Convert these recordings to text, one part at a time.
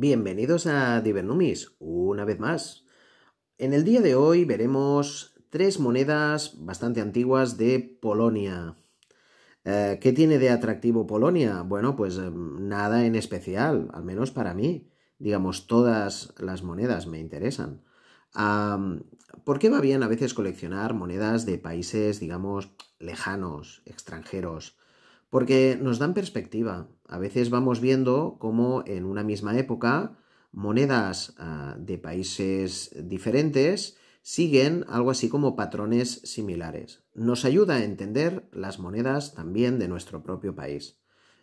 Bienvenidos a Divernumis, una vez más. En el día de hoy veremos tres monedas bastante antiguas de Polonia. Eh, ¿Qué tiene de atractivo Polonia? Bueno, pues em, nada en especial, al menos para mí. Digamos, todas las monedas me interesan. ¿Por qué va bien a veces coleccionar monedas de países, digamos, lejanos, extranjeros? Porque nos dan perspectiva. A veces vamos viendo cómo en una misma época monedas ah, de países diferentes siguen algo así como patrones similares. Nos ayuda a entender las monedas también de nuestro propio país.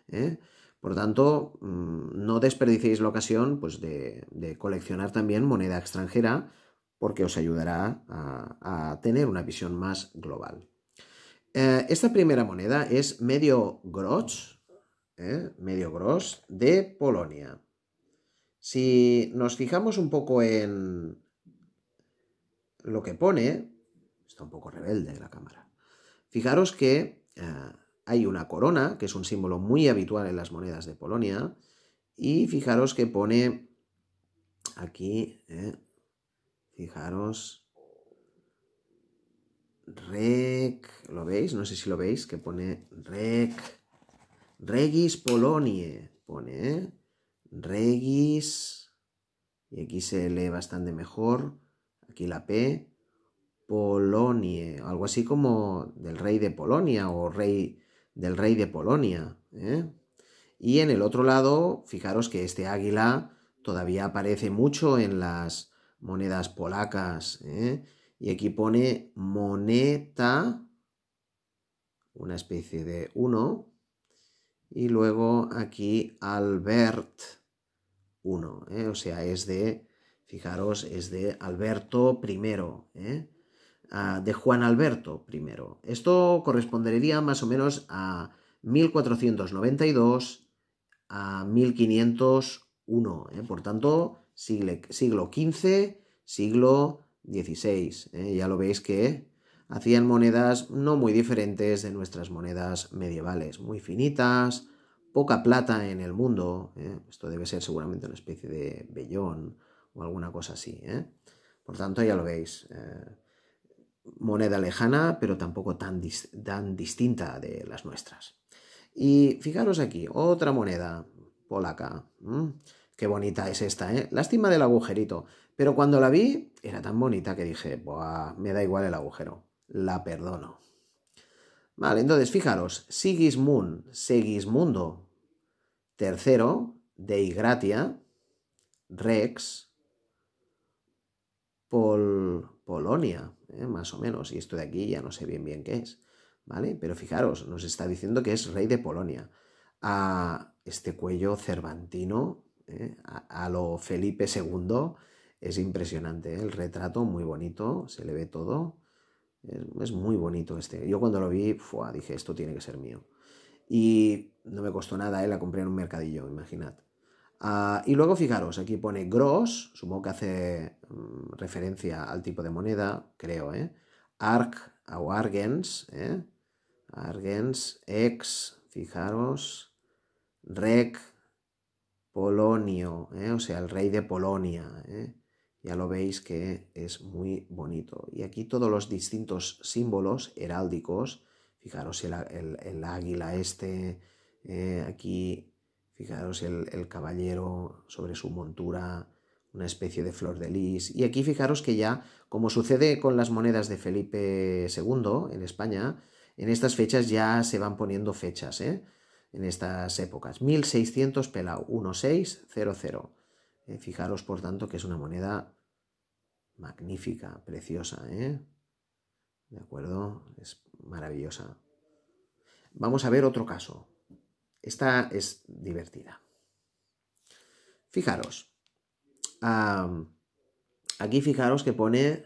¿eh? Por tanto, mm, no desperdicéis la ocasión pues, de, coleccionar también moneda extranjera porque os ayudará a, tener una visión más global. Eh, esta primera moneda es medio grosz, ¿eh? medio grosz de Polonia. Si nos fijamos un poco en lo que pone, está un poco rebelde la cámara, fijaros que eh, hay una corona, que es un símbolo muy habitual en las monedas de Polonia, y fijaros que pone aquí, Fijaros. Rec. ¿Lo veis? No sé si lo veis, que pone Rec. Regis Polonie. Pone, ¿eh? Regis. Y aquí se lee bastante mejor. Aquí la P. Polonie. Algo así como del rey de Polonia o rey del rey de Polonia. ¿eh? Y en el otro lado, fijaros que este águila todavía aparece mucho en las monedas polacas. ¿eh? Y aquí pone moneta, una especie de 1. Y luego aquí Albert 1. ¿eh? O sea, es de, fijaros, es de Alberto I. ¿eh? Ah, de Juan Alberto I. Esto correspondería más o menos a 1492 a 1501. ¿eh? Por tanto, siglo, XV, siglo XVI. Ya lo veis que hacían monedas no muy diferentes de nuestras monedas medievales, muy finitas, poca plata en el mundo. ¿eh? Esto debe ser seguramente una especie de vellón o alguna cosa así. ¿eh? Por tanto, ya lo veis. moneda lejana, pero tampoco tan, distinta de las nuestras. Y fijaros aquí, otra moneda polaca. Qué bonita es esta, ¿eh? Lástima del agujerito. Pero cuando la vi, era tan bonita que dije, me da igual el agujero. La perdono. Vale, entonces fijaros, Sigismund, Segismundo tercero, Dei Gratia, Rex, Pol, Polonia, ¿eh? más o menos. Y esto de aquí ya no sé bien bien qué es. ¿Vale? Pero fijaros, nos está diciendo que es rey de Polonia. A este cuello cervantino ¿eh? a, lo Felipe II. Es impresionante, ¿eh? el retrato muy bonito, se le ve todo. Es, muy bonito este. Yo cuando lo vi, dije, esto tiene que ser mío. Y no me costó nada, ¿eh? la compré en un mercadillo, imaginad. Ah, y luego fijaros, aquí pone gross, supongo que hace mm, referencia al tipo de moneda, creo, ¿eh? Arc o argens, ¿eh? Argens, ex, fijaros, rec, Polonio, ¿eh? o sea, el rey de Polonia. ¿eh? Ya lo veis que es muy bonito. Y aquí todos los distintos símbolos heráldicos, fijaros el, águila este, ¿eh? aquí, fijaros el, caballero sobre su montura, una especie de flor de lis. Y aquí fijaros que ya, como sucede con las monedas de Felipe II en España, en estas fechas ya se van poniendo fechas, ¿eh? en estas épocas. 1600 pelao, 1600. Eh, fijaros, por tanto, que es una moneda magnífica, preciosa. ¿eh? ¿De acuerdo? Es maravillosa. Vamos a ver otro caso. Esta es divertida. Fijaros. aquí fijaros que pone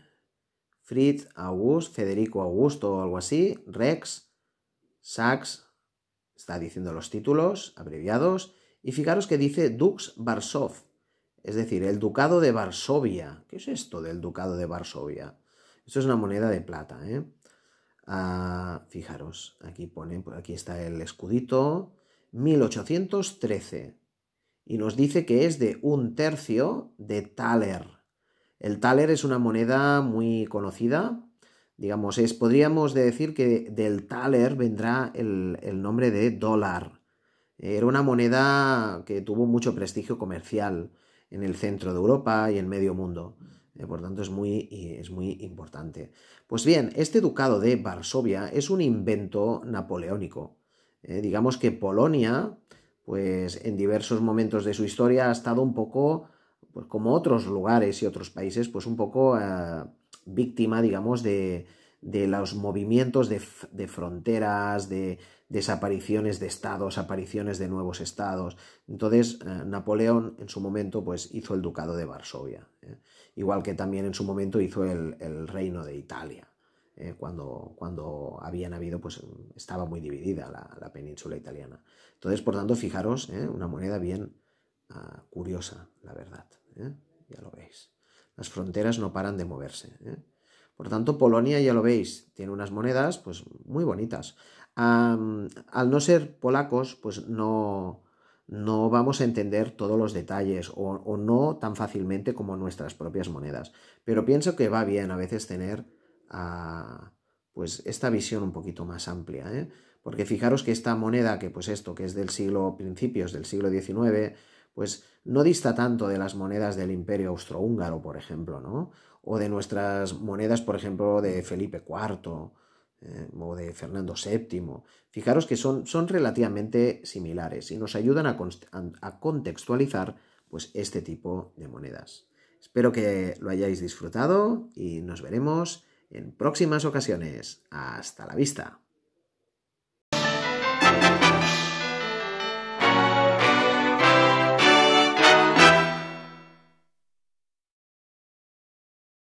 Fritz August, Federico Augusto o algo así, Rex, Sachs, Está diciendo los títulos abreviados y fijaros que dice Dux Varsov, es decir, el Ducado de Varsovia. ¿Qué es esto del Ducado de Varsovia? Esto es una moneda de plata, ¿eh? Ah, fijaros, aquí pone, aquí está el escudito, 1813. y nos dice que es de un tercio de taler. El taler es una moneda muy conocida, digamos, es, podríamos decir que del taler vendrá el nombre de dólar. Era una moneda que tuvo mucho prestigio comercial en el centro de Europa y en medio mundo. Eh, por tanto, es muy, es muy importante. Pues bien, este ducado de Varsovia es un invento napoleónico. Eh, digamos que Polonia, pues en diversos momentos de su historia ha estado un poco, pues como otros lugares y otros países, pues un poco eh, víctima, digamos, de, de los movimientos de, fronteras, de desapariciones de estados, apariciones de nuevos estados. Entonces, eh, Napoleón en su momento pues, hizo el ducado de Varsovia, ¿eh? igual que también en su momento hizo el, reino de Italia. ¿eh? cuando, cuando habían habido, pues estaba muy dividida la, península italiana. Entonces, por tanto, fijaros, una moneda bien ah, curiosa, la verdad. Ya lo veis. Las fronteras no paran de moverse. Por tanto, Polonia, ya lo veis, tiene unas monedas pues muy bonitas. al no ser polacos, pues no, no vamos a entender todos los detalles o, no tan fácilmente como nuestras propias monedas. Pero pienso que va bien a veces tener ah, pues esta visión un poquito más amplia. ¿eh? Porque fijaros que esta moneda, que pues esto, que es del siglo, principios del siglo XIX, pues no dista tanto de las monedas del imperio austrohúngaro, por ejemplo, ¿no? O de nuestras monedas, por ejemplo, de Felipe IV eh, o de Fernando VII. Fijaros que son, son relativamente similares y nos ayudan a, a contextualizar pues, este tipo de monedas. Espero que lo hayáis disfrutado y nos veremos en próximas ocasiones. Hasta la vista.